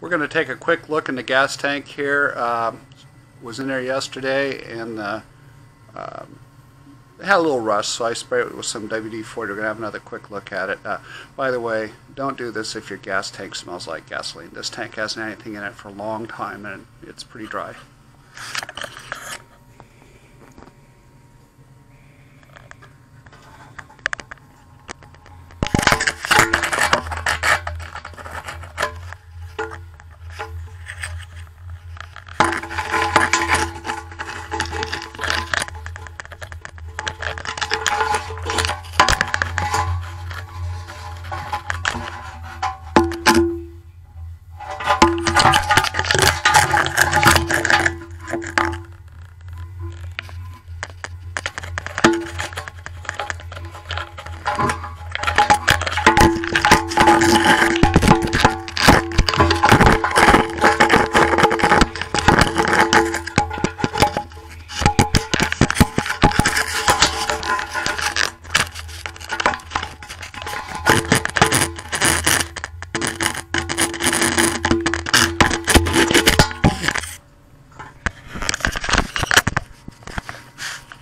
We're going to take a quick look in the gas tank here. Um, was in there yesterday and uh, um, had a little rust, so I sprayed it with some WD-40. We're going to have another quick look at it. Uh, by the way, don't do this if your gas tank smells like gasoline. This tank hasn't had anything in it for a long time and it's pretty dry.